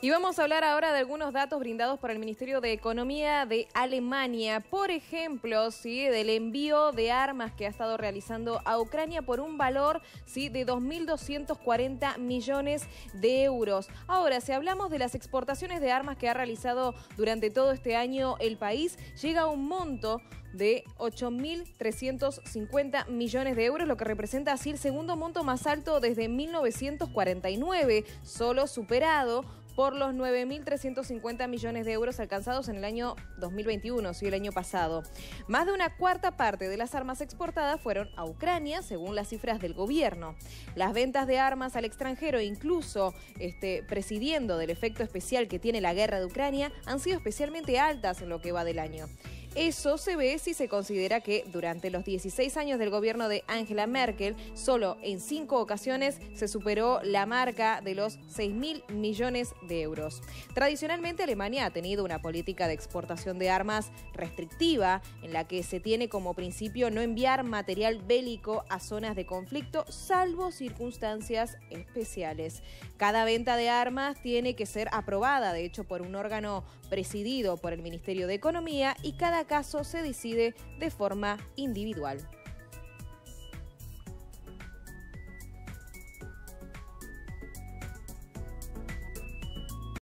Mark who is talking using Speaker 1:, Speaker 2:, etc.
Speaker 1: Y vamos a hablar ahora de algunos datos brindados por el Ministerio de Economía de Alemania. Por ejemplo, ¿sí? del envío de armas que ha estado realizando a Ucrania por un valor ¿sí? de 2.240 millones de euros. Ahora, si hablamos de las exportaciones de armas que ha realizado durante todo este año el país, llega a un monto de 8.350 millones de euros, lo que representa así el segundo monto más alto desde 1949, solo superado por los 9.350 millones de euros alcanzados en el año 2021, sí, el año pasado. Más de una cuarta parte de las armas exportadas fueron a Ucrania, según las cifras del gobierno. Las ventas de armas al extranjero, incluso este, presidiendo del efecto especial que tiene la guerra de Ucrania, han sido especialmente altas en lo que va del año. Eso se ve si se considera que durante los 16 años del gobierno de Angela Merkel, solo en cinco ocasiones se superó la marca de los 6 mil millones de euros. Tradicionalmente Alemania ha tenido una política de exportación de armas restrictiva, en la que se tiene como principio no enviar material bélico a zonas de conflicto, salvo circunstancias especiales. Cada venta de armas tiene que ser aprobada, de hecho, por un órgano presidido por el Ministerio de Economía y cada caso se decide de forma individual.